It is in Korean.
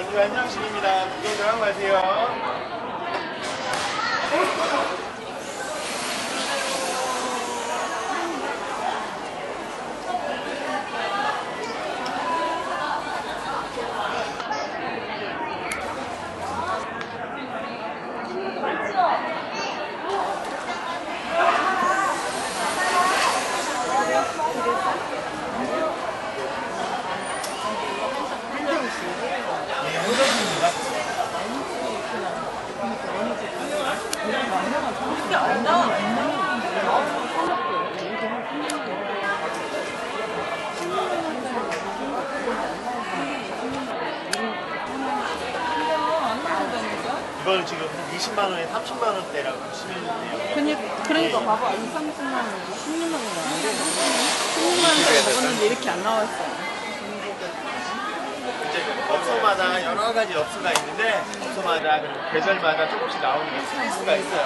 여기가 한정식입니다. 구경 좀 하고 가세요. 이거는 지금 한 20만 원에 30만 원대라고 보시면 돼요. 그러니까, 그러니까 봐봐 2, 30만 원, 16만 원 나왔는데 16만 원짜리 먹었는데 이렇게 안 나왔어 이제 업소마다 여러 가지 업소가 있는데 업소마다 그 계절마다 조금씩 나오는 게 수가 있어요.